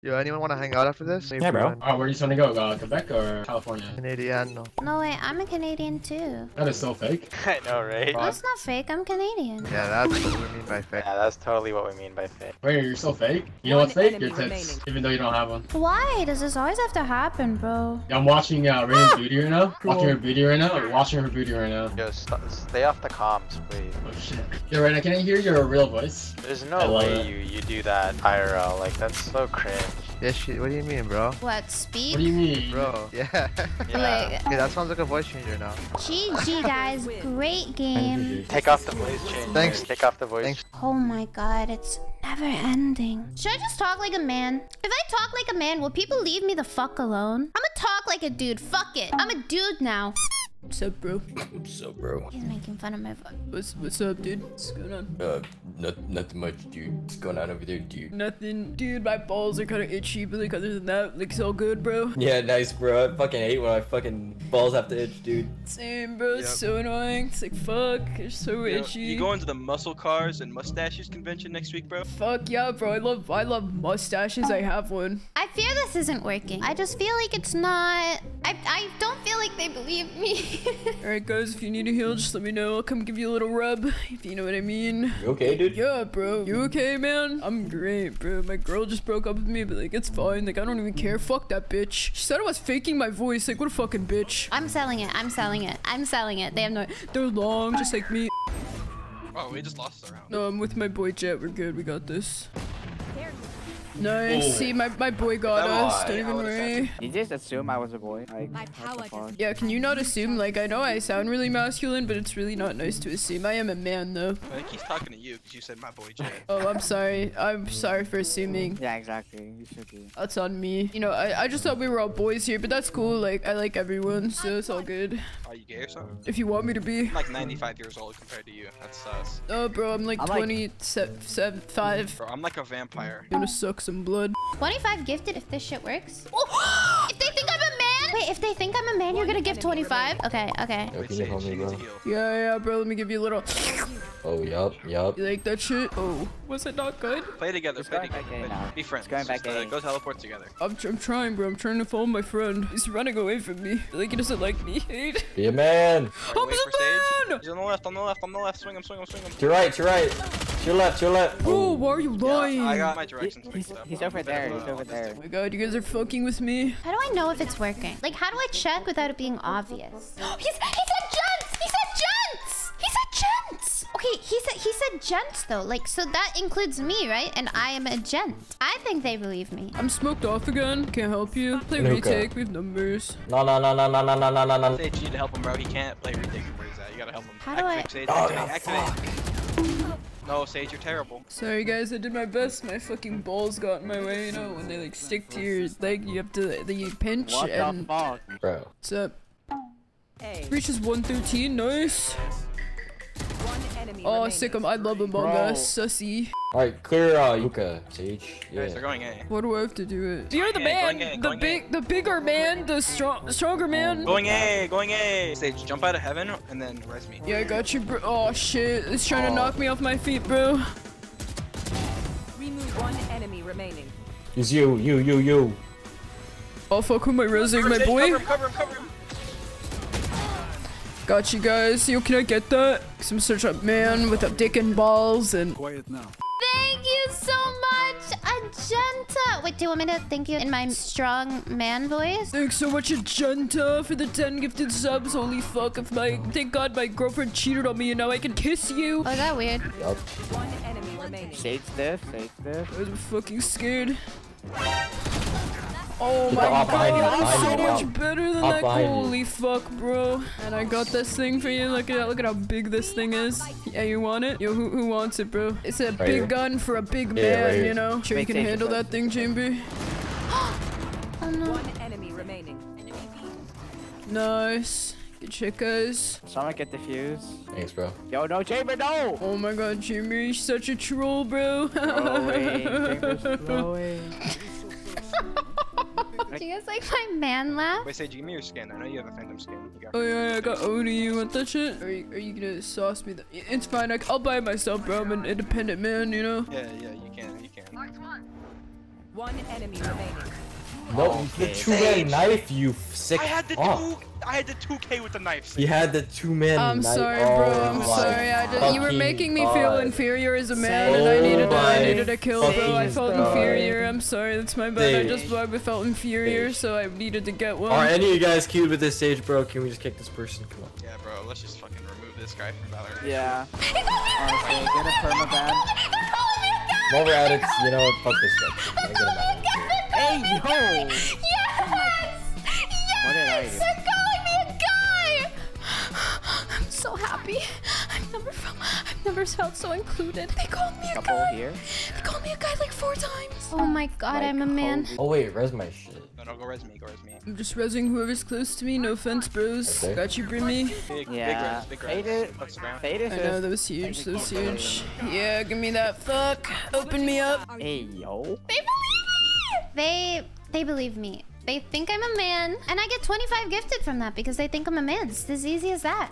Yo, anyone want to hang out after this? Maybe Yeah, bro. one Oh, where are you trying to go? Uh, Quebec or California? Canadian. No way, I'm a Canadian too. That is so fake. I know, right? Uh, That's not fake, I'm Canadian. Yeah, that's what we mean by fake. Yeah, that's totally what we mean by fake. Wait, you're so fake? You know what's fake? Your enemy tits. remaining. Even though you don't have one. Why does this always have to happen, bro? Yeah, I'm watching uh, Reyna's beauty right now. Watching her beauty right now. Like, watching her beauty right now. Yo, st stay off the comms, please. Oh shit. Yo, Raina, can I hear your real voice? There's no way you you do that IRL. Like that's so cringe. Yeah, shit. What do you mean, bro? What, speak? What do you mean? Bro, yeah. Yeah. Like, okay, that sounds like a voice changer now. GG guys, great game. Take off the voice change. Thanks. Take off the voice. Thanks. Oh my god, it's never ending. Should I just talk like a man? If I talk like a man, will people leave me the fuck alone? I'ma talk like a dude, fuck it. I'm a dude now. What's up, bro? What's up, bro? He's making fun of my voice. What's what's up, dude? What's going on? Uh, not, nothing much, dude. What's going on over there, dude? Nothing, dude. My balls are kind of itchy, but like other than that, like it's all good, bro. Yeah, nice, bro. I fucking hate when my fucking balls have to itch, dude. Same, bro. It's Yep. so annoying. It's like fuck. It's so You, know, itchy. you going to the muscle cars and mustaches convention next week, bro? Fuck yeah, bro. I love I love mustaches. I have one. I fear this isn't working. I just feel like it's not. I, I don't feel like they believe me. All right, guys. If you need a heal, just let me know. I'll come give you a little rub, if you know what I mean. You okay, dude? Yeah, bro. You okay, man? I'm great, bro. My girl just broke up with me, but like it's fine. Like I don't even care. Fuck that bitch. She said I was faking my voice. Like what a fucking bitch. I'm selling it. I'm selling it. I'm selling it. They have no. They're long, just like me. Oh, we just lost the round. No, I'm with my boy Jett. We're good. We got this. Nice. See, my, my boy got us. Don't I even worry. You just assume I was a boy. Like, My power? Yeah, can you not assume? Like, I know I sound really masculine, but it's really not nice to assume. I am a man, though. I think he's talking to you because you said my boy Jay. Oh, I'm sorry. I'm sorry for assuming. Yeah, exactly. You should be. That's on me. You know, I, I just thought we were all boys here, but that's cool. Like, I like everyone, so it's all good. Are you gay or something? If you want me to be. I'm like 95 years old compared to you. That's sus. Oh, bro, I'm like I'm like- 27, 5. Bro, I'm like a vampire. Gonna suck some blood. 25 gifted if this shit works. Oh, if they think I'm a man. Wait, if they think I'm a man, you're gonna give 25. Okay, okay. Yo, Wait, can you Sage, help she me, needs bro? a heal. Yeah, yeah, bro. Let me give you a little. Oh, yup, yup. You like that shit? Oh, was it not good? Play together, It's play together. back play- now. Be friends. It's going back Just, uh, Go teleport together. I'm, tr- I'm trying, bro. I'm trying to follow my friend. He's running away from me. Like he doesn't like me. Hate. Be a man. Alright, I'm wait for Sage. the He's on the left, on the left, on the left. Swing him, swing him, swing him. To your right, to your right. To your left, to your left. Bro, why are you lying? I got my He- directions he's, up. he's over there. He's over there. Oh my god, you guys are fucking with me. How do I know if it's working? Like, how do I check without it being obvious? he's, he said gents! He said gents! He said gents! Okay, he said he said gents though. Like, so that includes me, right? And I am a gent. I think they believe me. I'm smoked off again. Can't help you. Play Luca. retake. We have numbers. No, no, no, no, no, no, no, no, no, no. Sage, you need to help him, bro. He can't play retake where he's at. You gotta help him. How do I- activate, Oh, activate, no, activate. No, Sage, you're terrible. Sorry guys, I did my best. My fucking balls got in my way. You know, when they like stick to your leg, you have to the you pinch What the and. fuck? Bro. What's up? A. Reaches 113. Nice. One enemy Oh, remaining. sick 'em. I love Among Bro. Us. Sussy. Alright, clear, uh, Yuka, Sage. Guys, they're Yeah. going A. What do I have to do it? You're the man. A, the going A. big, the bigger man. The strong, stronger man. Going A, going A. Sage, jump out of heaven and then res me. Yeah, I got you, bro. Oh shit, it's trying to Oh. knock me off my feet, bro. Remove one enemy remaining. It's you, you, you, you. Oh fuck, who am I resing, my boy? Cover him, cover him, cover him. Got you guys. Yo, can I get that? Some such a man with a dick and balls and. Quiet now. Thank you so much, Agenta. Wait, do you want me to thank you in my strong man voice? Thanks so much, Agenta, for the 10 gifted subs. Holy fuck, if my. Thank god my girlfriend cheated on me and now I can kiss you. Oh, is that weird? Yup. One enemy remaining. Sage this, sage this. I was fucking scared. Oh my the behind you, god, I'm so much better than Op that. behind you. Holy fuck, bro. And I got this thing for you. Look at that. Look at how big this thing is. Yeah, you want it? Yo, who, who wants it, bro? It's a big here. gun for a big Yeah, man, right you know? Sure you can handle that thing, Chamber? Oh no. One enemy remaining. Nice. Good shit, guys. Someone get the fuse. Thanks, bro. Yo, no chamber, no! Oh my god, Chamber, you're such a troll, bro. Blowing, chamber's blowing. Do you guys like my man laugh? Wait, Sage, give me your skin. I know you have a phantom skin. You got Oh yeah, I got Oni. You want that shit? Are you, are you gonna sauce me? That? It's fine. I, will buy it myself, bro. I'm an independent man, you know. Yeah, yeah, you can, you can. One enemy remaining. No, the two-man knife, you sick I had the fuck. Two. I had the 2K with the knife. You had the two-man I'm knife. sorry, oh bro. I'm sorry. I just, you were making me feel God. inferior as a man, and I needed, a, I Oh needed a kill, bro. I felt God. inferior. I'm sorry. That's my bad. I just bugged, I felt inferior, Sage. so I needed to get one. Are any of you guys queued with this stage, bro? Can we just kick this person? Come on. Yeah, bro. Let's just fucking remove this guy from Valorant. Yeah. Honestly, get a permaban. While we're at it, you know what? Fuck this shit. I get him out of here. Hey, yo! Yes! What did I Yes! do? Happy. I've never felt I've never felt so included. They called me a Couple guy. here. They called me a guy like four times. Oh my god, I'm a man. Oh wait, res my shit. No, no, go res me. Go res me. I'm just rezzing whoever's close to me. No offense, bros. Okay. Got you, Brimmy. Big, Yeah. big res. Big Fade res. it. Touch the ground. Fade I know that was huge. That was huge. Yeah, give me that fuck. Open me up. Hey, yo. They believe me! They they believe me. They think I'm a man, and I get 25 gifted from that because they think I'm a man. It's as easy as that.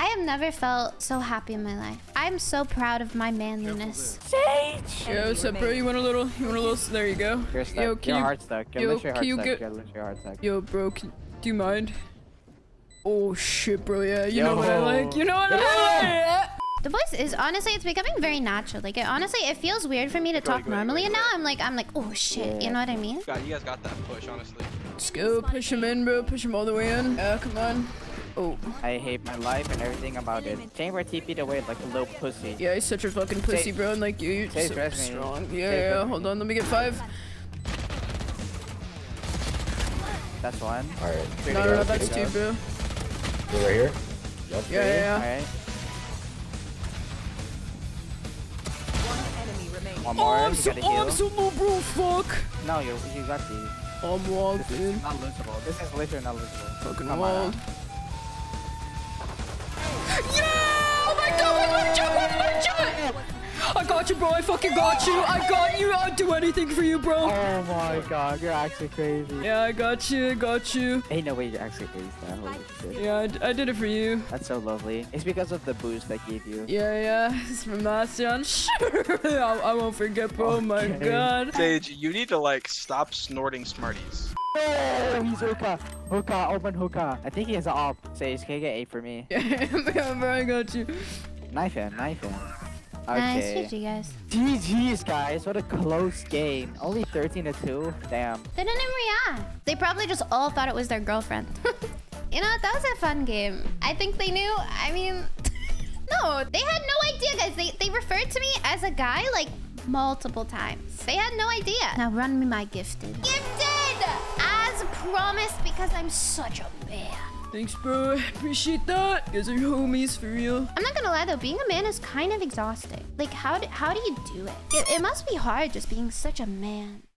They believe me! I have never felt so happy in my life. I'm so proud of my manliness. Sage! Yo, what's up, bro? You want a little? You want a little? There you go. You're stuck. Yo, can You're you? hard stuck. You're yo, literally can you stuck. get- You're literally hard stuck. Yo, bro, can, do you mind? Oh shit, bro. Yeah, you know what I like. You know what I like. The voice is honestly, it's becoming very natural. Like, it, honestly, it feels weird for me to talk go, go, normally, go, and go. now I'm like, I'm like, oh shit, you know what I mean? God, you guys got that push, honestly. Let's go. Push him in, bro. Push him all the way in. Yeah, come on. Oh, I hate my life and everything about it. Chamber TP'd away like a little pussy. yeah, he's such a fucking pussy, bro. And like you, you're so res me. strong. Yeah, res yeah. me. Hold on, let me get five. That's one. Alright. No, no, no, that's two, bro. You right here? Yep. Yeah, yeah, yeah. Alright. One enemy remaining. One Oh, more. I'm so, oh. I'm so low, bro. Fuck. No, you you got these. I'm This walking. is not losable. This is literally not losable. Fucking Come wild. on. Yeah! Oh my god, one more shot, one more shot! I got you, bro. I fucking got you. I got you. I'd do anything for you, bro. Oh my god, you're actually crazy. Yeah, I got you. I got you. Ain't no way you're actually crazy. That holy shit. Yeah, I, d- I did it for you. That's so lovely. It's because of the boost I gave you. Yeah, yeah. It's from Bastion. Sure. I, I won't forget, bro. Oh my god. Sage, you need to like stop snorting Smarties. Oh, he's hookah. Hookah, open hookah. I think he has an op. Sage, can you get eight for me? Yeah, bro, I got you. Knife him, knife him. Nice, Okay. GG, guys. GG's, guys. What a close game. Only 13 to 2. Damn. They didn't react. They probably just all thought it was their girlfriend. you know, that was a fun game. I think they knew. I mean, no, they had no idea, guys. They, they referred to me as a guy like multiple times. They had no idea. Now run me my gifted. Gifted! As promised, because I'm such a man. Thanks, bro. Appreciate that. You guys are homies for real. I'm not gonna lie though, being a man is kind of exhausting. Like, how do, how do you do it? it? It must be hard just being such a man.